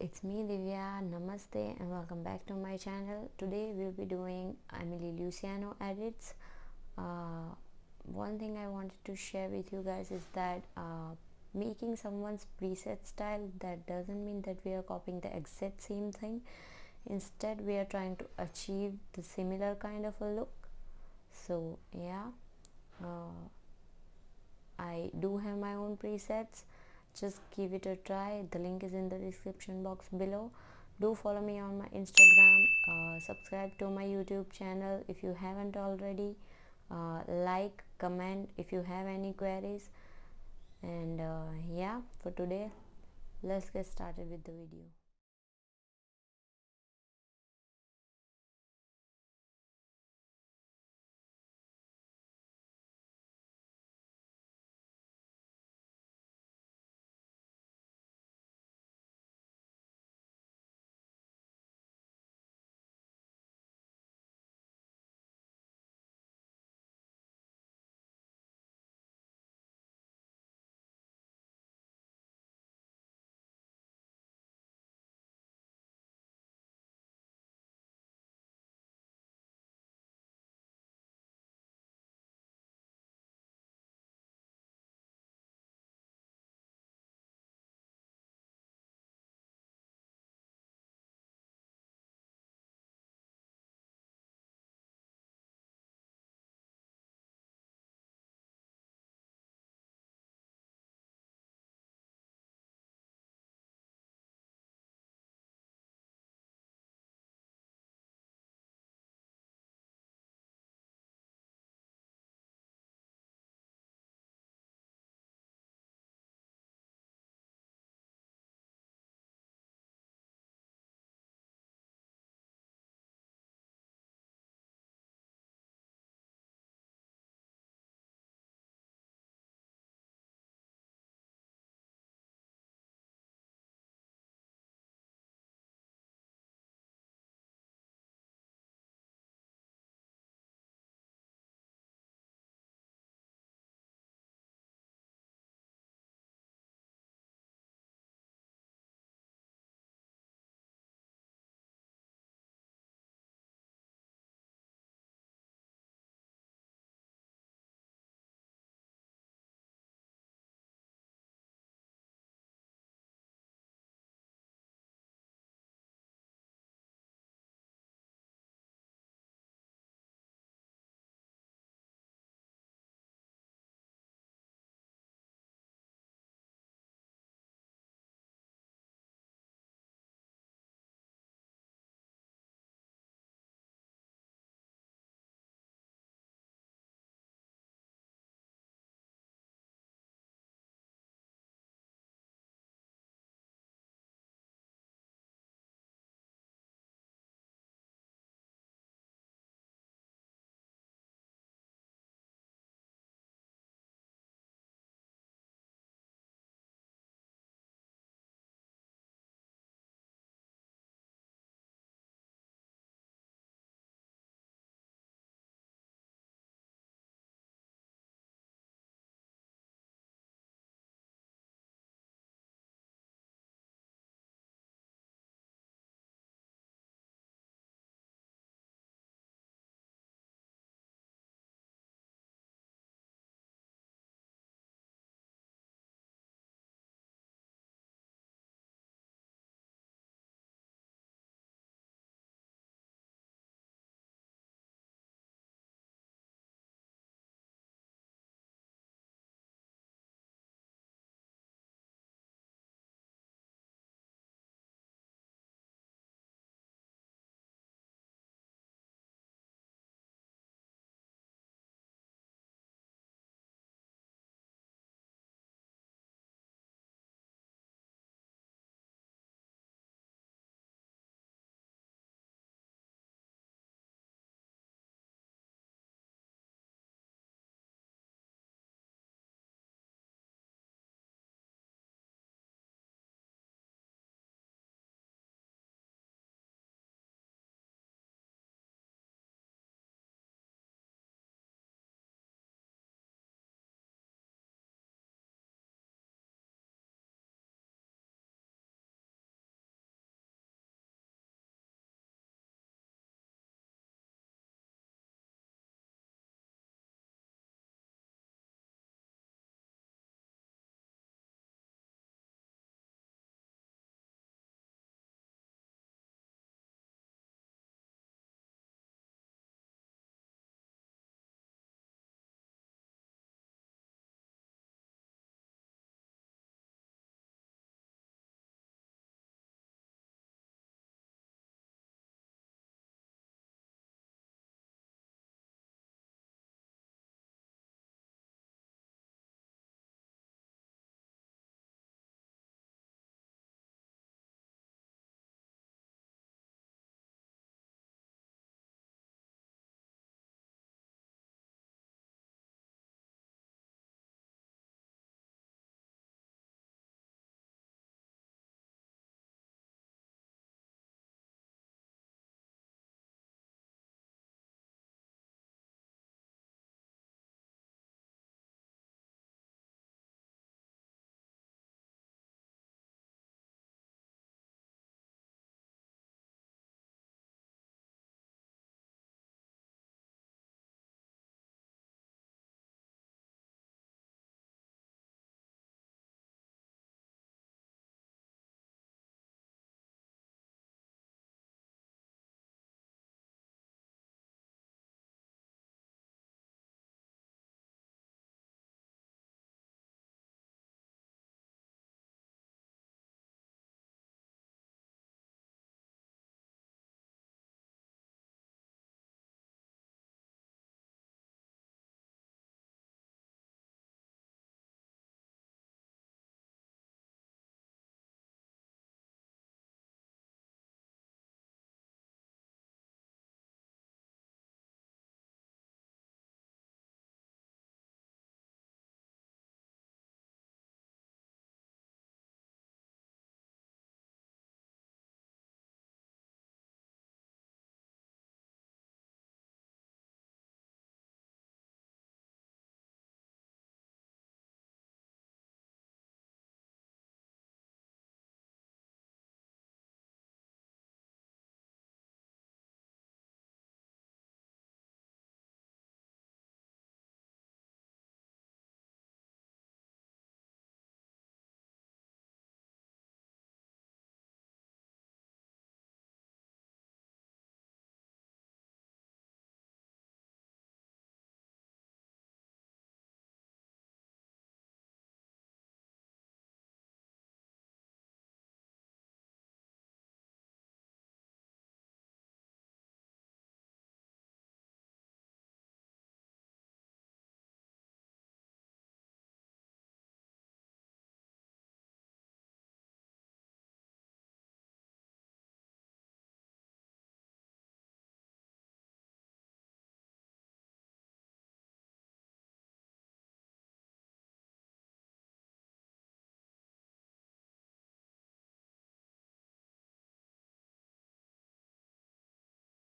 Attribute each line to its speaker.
Speaker 1: it's me Divya. Namaste and welcome back to my channel. Today we'll be doing Emily Luciano edits. Uh, one thing I wanted to share with you guys is that uh, making someone's preset style that doesn't mean that we are copying the exact same thing. Instead, we are trying to achieve the similar kind of a look. So yeah, uh, I do have my own presets just give it a try. The link is in the description box below. Do follow me on my instagram uh, subscribe to my youtube channel if you haven't already uh, like comment if you have any queries. And uh, yeah for today let's get started with the video